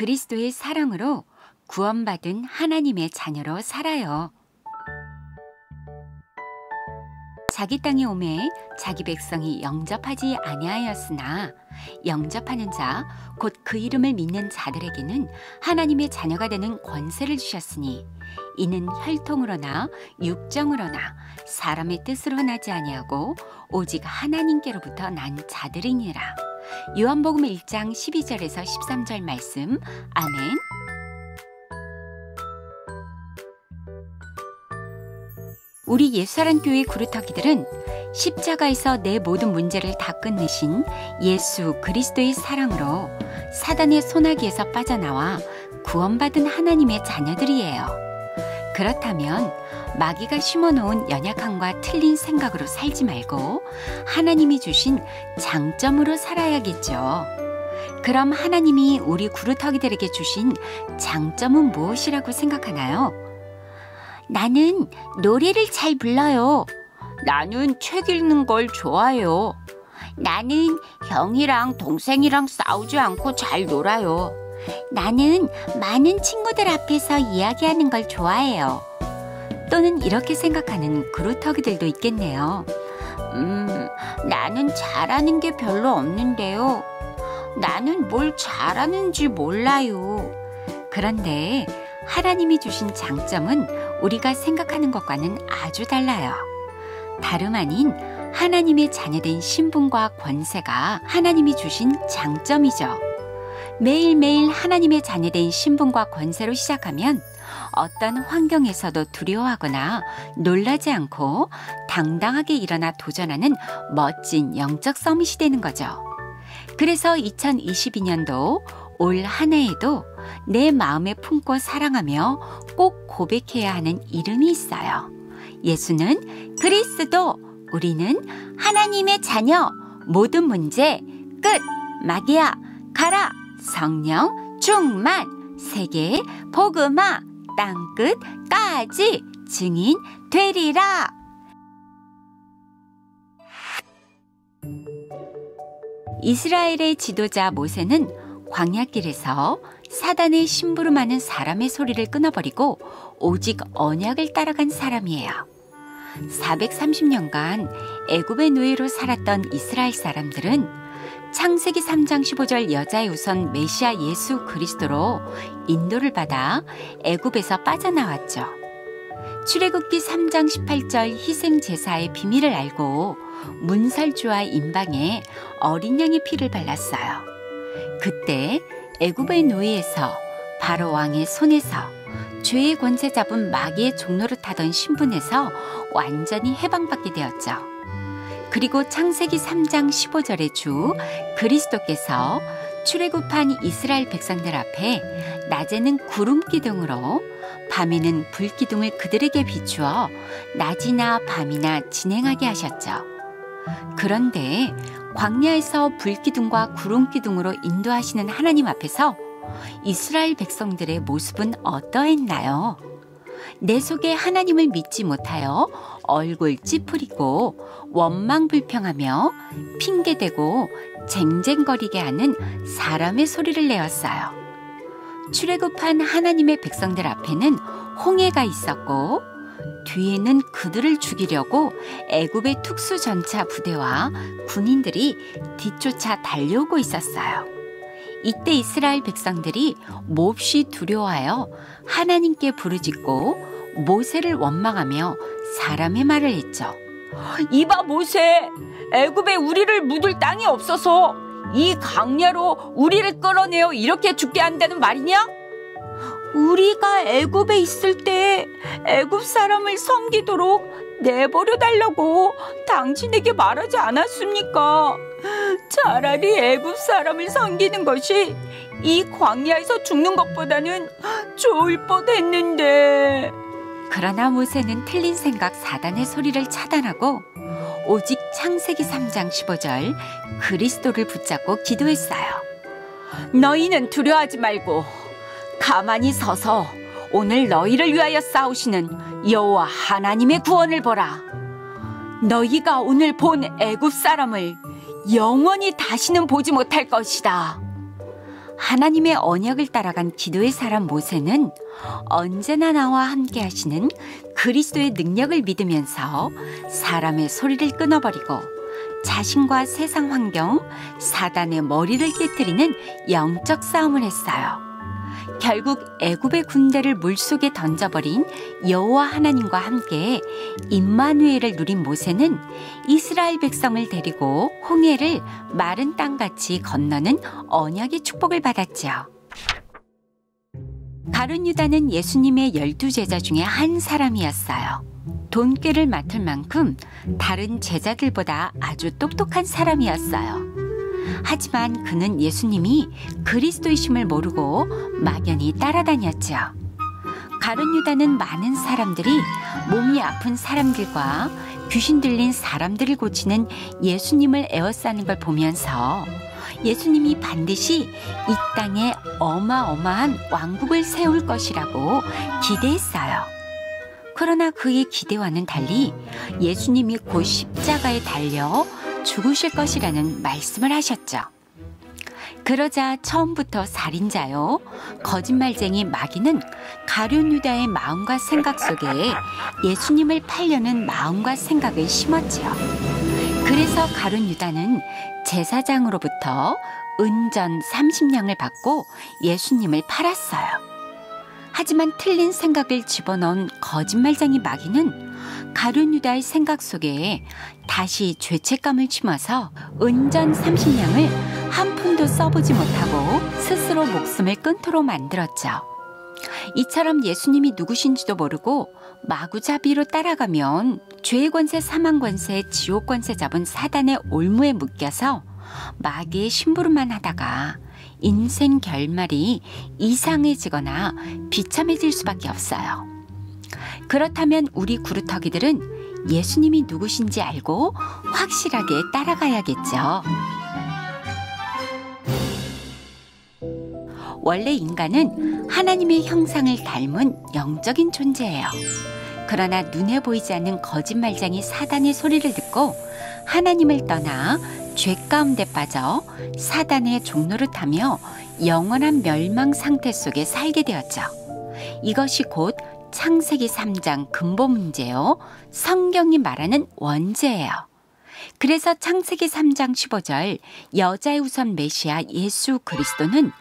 그리스도의 사랑으로 구원받은 하나님의 자녀로 살아요. 자기 땅에 오매 자기 백성이 영접하지 아니하였으나 영접하는 자 곧 그 이름을 믿는 자들에게는 하나님의 자녀가 되는 권세를 주셨으니 이는 혈통으로나 육정으로나 사람의 뜻으로 나지 아니하고 오직 하나님께로부터 난 자들이니라. 요한복음 1장 12절에서 13절 말씀. 아멘. 우리 예수사랑 교회 구루터기들은 십자가에서 내 모든 문제를 다 끝내신 예수 그리스도의 사랑으로 사단의 소나기에서 빠져나와 구원받은 하나님의 자녀들이에요. 그렇다면 마귀가 심어놓은 연약함과 틀린 생각으로 살지 말고 하나님이 주신 장점으로 살아야겠죠. 그럼 하나님이 우리 구루터기들에게 주신 장점은 무엇이라고 생각하나요? 나는 노래를 잘 불러요. 나는 책 읽는 걸 좋아해요. 나는 형이랑 동생이랑 싸우지 않고 잘 놀아요. 나는 많은 친구들 앞에서 이야기하는 걸 좋아해요. 또는 이렇게 생각하는 그루터기들도 있겠네요. 음, 나는 잘하는 게 별로 없는데요. 나는 뭘 잘하는지 몰라요. 그런데 하나님이 주신 장점은 우리가 생각하는 것과는 아주 달라요. 다름 아닌 하나님의 자녀된 신분과 권세가 하나님이 주신 장점이죠. 매일매일 하나님의 자녀된 신분과 권세로 시작하면 어떤 환경에서도 두려워하거나 놀라지 않고 당당하게 일어나 도전하는 멋진 영적 서밋이 되는 거죠. 그래서 2022년도 올 한 해에도 내 마음에 품고 사랑하며 꼭 고백해야 하는 이름이 있어요. 예수는 그리스도, 우리는 하나님의 자녀, 모든 문제 끝, 마귀야, 가라, 성령, 충만, 세계, 복음화, 땅끝까지 증인 되리라. 이스라엘의 지도자 모세는 광야길에서 사단의 심부름하는 사람의 소리를 끊어버리고 오직 언약을 따라간 사람이에요. 430년간 애굽의 노예로 살았던 이스라엘 사람들은 창세기 3장 15절 여자의 우선 메시아 예수 그리스도로 인도를 받아 애굽에서 빠져나왔죠. 출애굽기 3장 18절 희생 제사의 비밀을 알고 문설주와 인방에 어린 양의 피를 발랐어요. 그때 애굽의 노예에서 바로 왕의 손에서 죄의 권세 잡은 마귀의 종로를 타던 신분에서 완전히 해방받게 되었죠. 그리고 창세기 3장 15절의 주 그리스도께서 출애굽한 이스라엘 백성들 앞에 낮에는 구름 기둥으로 밤에는 불 기둥을 그들에게 비추어 낮이나 밤이나 진행하게 하셨죠. 그런데 광야에서 불 기둥과 구름 기둥으로 인도하시는 하나님 앞에서 이스라엘 백성들의 모습은 어떠했나요? 내 속에 하나님을 믿지 못하여 얼굴 찌푸리고 원망 불평하며 핑계대고 쟁쟁거리게 하는 사람의 소리를 내었어요. 출애굽한 하나님의 백성들 앞에는 홍해가 있었고 뒤에는 그들을 죽이려고 애굽의 특수 전차 부대와 군인들이 뒤쫓아 달려오고 있었어요. 이때 이스라엘 백성들이 몹시 두려워하여 하나님께 부르짖고 모세를 원망하며 사람의 말을 했죠. 이봐 모세, 애굽에 우리를 묻을 땅이 없어서 이 강야로 우리를 끌어내어 이렇게 죽게 한다는 말이냐? 우리가 애굽에 있을 때 애굽 사람을 섬기도록 내버려 달라고 당신에게 말하지 않았습니까? 차라리 애굽 사람을 섬기는 것이 이 광야에서 죽는 것보다는 좋을 뻔했는데. 그러나 모세는 틀린 생각 사단의 소리를 차단하고 오직 창세기 3장 15절 그리스도를 붙잡고 기도했어요. 너희는 두려워하지 말고 가만히 서서 오늘 너희를 위하여 싸우시는 여호와 하나님의 구원을 보라. 너희가 오늘 본 애굽 사람을 영원히 다시는 보지 못할 것이다. 하나님의 언약을 따라간 기도의 사람 모세는 언제나 나와 함께 하시는 그리스도의 능력을 믿으면서 사람의 소리를 끊어버리고 자신과 세상 환경, 사단의 머리를 깨뜨리는 영적 싸움을 했어요. 결국 애굽의 군대를 물속에 던져버린 여호와 하나님과 함께 임마누엘을 누린 모세는 이스라엘 백성을 데리고 홍해를 마른 땅같이 건너는 언약의 축복을 받았죠. 가룟 유다는 예수님의 열두 제자 중에 한 사람이었어요. 돈꾀를 맡을 만큼 다른 제자들보다 아주 똑똑한 사람이었어요. 하지만 그는 예수님이 그리스도이심을 모르고 막연히 따라다녔죠. 가룟 유다는 많은 사람들이 몸이 아픈 사람들과 귀신 들린 사람들을 고치는 예수님을 에워싸는 걸 보면서 예수님이 반드시 이 땅에 어마어마한 왕국을 세울 것이라고 기대했어요. 그러나 그의 기대와는 달리 예수님이 곧 십자가에 달려 죽으실 것이라는 말씀을 하셨죠. 그러자 처음부터 살인자요, 거짓말쟁이 마귀는 가룟 유다의 마음과 생각 속에 예수님을 팔려는 마음과 생각을 심었지요. 그래서 가룟 유다는 제사장으로부터 은전 30냥을 받고 예수님을 팔았어요. 하지만 틀린 생각을 집어넣은 거짓말쟁이 마귀는 가룟 유다의 생각 속에 다시 죄책감을 심어서 은전 30냥을 한 푼도 써보지 못하고 스스로 목숨을 끊도록 만들었죠. 이처럼 예수님이 누구신지도 모르고 마구잡이로 따라가면 죄의 권세, 사망 권세, 지옥 권세 잡은 사단의 올무에 묶여서 마귀의 심부름만 하다가 인생 결말이 이상해지거나 비참해질 수밖에 없어요. 그렇다면 우리 구루터기들은 예수님이 누구신지 알고 확실하게 따라가야겠죠. 원래 인간은 하나님의 형상을 닮은 영적인 존재예요. 그러나 눈에 보이지 않는 거짓말쟁이 사단의 소리를 듣고 하나님을 떠나 죄 가운데 빠져 사단의 타며 영원한 멸망 상태 속에 살게 되었죠. 이것이 곧 창세기 3장 근본 문제요. 성경이 말하는 원죄예요. 그래서 창세기 3장 15절 여자의 우선 메시아 예수 그리스도는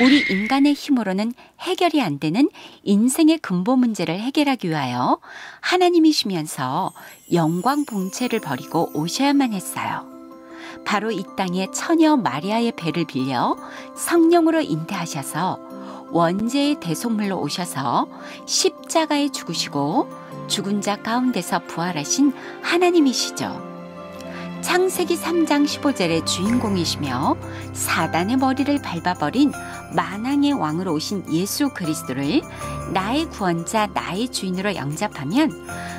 우리 인간의 힘으로는 해결이 안 되는 인생의 근본 문제를 해결하기 위하여 하나님이시면서 영광 봉체를 버리고 오셔야만 했어요. 바로 이 땅에 처녀 마리아의 배를 빌려 성령으로 잉태하셔서 원죄의 대속물로 오셔서 십자가에 죽으시고 죽은 자 가운데서 부활하신 하나님이시죠. 창세기 3장 15절의 주인공이시며 사단의 머리를 밟아버린 만왕의 왕으로 오신 예수 그리스도를 나의 구원자, 나의 주인으로 영접하면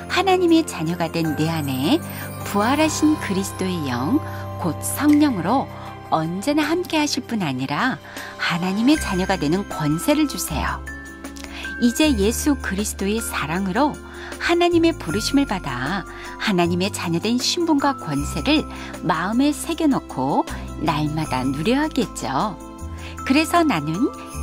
하나님의 자녀가 된 내 안에 부활하신 그리스도의 영, 곧 성령으로 언제나 함께 하실 뿐 아니라 하나님의 자녀가 되는 권세를 주세요. 이제 예수 그리스도의 사랑으로 하나님의 부르심을 받아 하나님의 자녀된 신분과 권세를 마음에 새겨놓고 날마다 누려야겠죠. 그래서 나는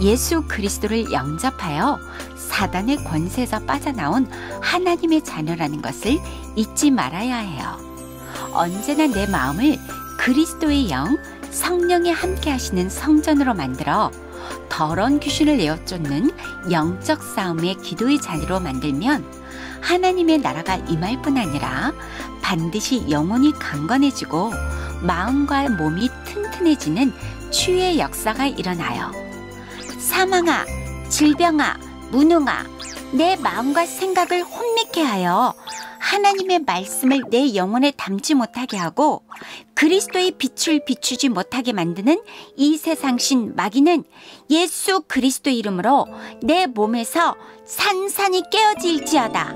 예수 그리스도를 영접하여 사단의 권세에서 빠져나온 하나님의 자녀라는 것을 잊지 말아야 해요. 언제나 내 마음을 그리스도의 영, 성령이 함께 하시는 성전으로 만들어 더러운 귀신을 내어 쫓는 영적 싸움의 기도의 자리로 만들면 하나님의 나라가 임할 뿐 아니라 반드시 영혼이 강건해지고 마음과 몸이 튼튼해지는 치유의 역사가 일어나요. 사망아, 질병아, 무능아, 내 마음과 생각을 혼미케 하여 하나님의 말씀을 내 영혼에 담지 못하게 하고 그리스도의 빛을 비추지 못하게 만드는 이 세상신 마귀는 예수 그리스도 이름으로 내 몸에서 산산이 깨어질지어다.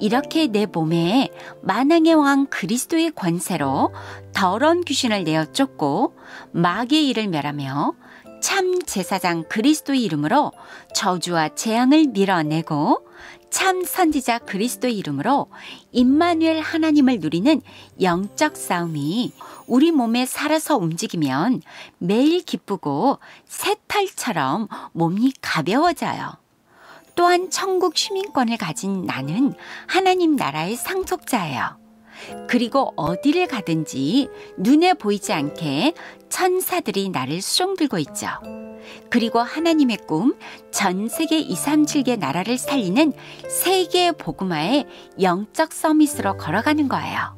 이렇게 내 몸에 만왕의 왕 그리스도의 권세로 더러운 귀신을 내어 쫓고 마귀의 일을 멸하며 참 제사장 그리스도의 이름으로 저주와 재앙을 밀어내고 참 선지자 그리스도의 이름으로 임마누엘 하나님을 누리는 영적 싸움이 우리 몸에 살아서 움직이면 매일 기쁘고 새털처럼 몸이 가벼워져요. 또한 천국 시민권을 가진 나는 하나님 나라의 상속자예요. 그리고 어디를 가든지 눈에 보이지 않게 천사들이 나를 수종들고 있죠. 그리고 하나님의 꿈, 전 세계 2, 3, 7개 나라를 살리는 세계 복음화의 영적 서밋으로 걸어가는 거예요.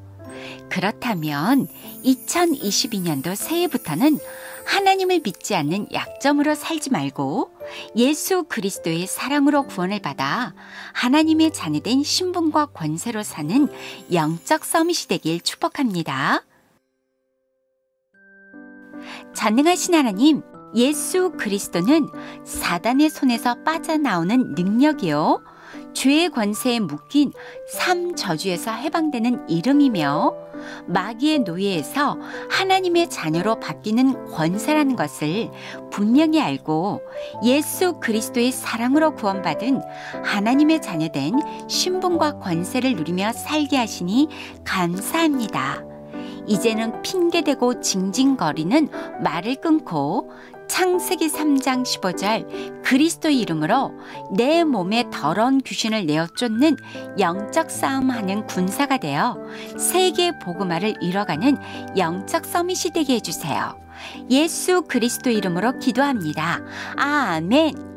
그렇다면 2022년도 새해부터는 하나님을 믿지 않는 약점으로 살지 말고 예수 그리스도의 사랑으로 구원을 받아 하나님의 자녀된 신분과 권세로 사는 영적 서밋이 되길 축복합니다. 전능하신 하나님, 예수 그리스도는 사단의 손에서 빠져나오는 능력이요. 죄의 권세에 묶인 삼 저주에서 해방되는 이름이며 마귀의 노예에서 하나님의 자녀로 바뀌는 권세라는 것을 분명히 알고 예수 그리스도의 사랑으로 구원받은 하나님의 자녀된 신분과 권세를 누리며 살게 하시니 감사합니다. 이제는 핑계대고 징징거리는 말을 끊고 창세기 3장 15절 그리스도 이름으로 내 몸에 더러운 귀신을 내어 쫓는 영적 싸움하는 군사가 되어 세계 복음화를 이뤄가는 영적 서밋이 되게 해주세요. 예수 그리스도 이름으로 기도합니다. 아멘.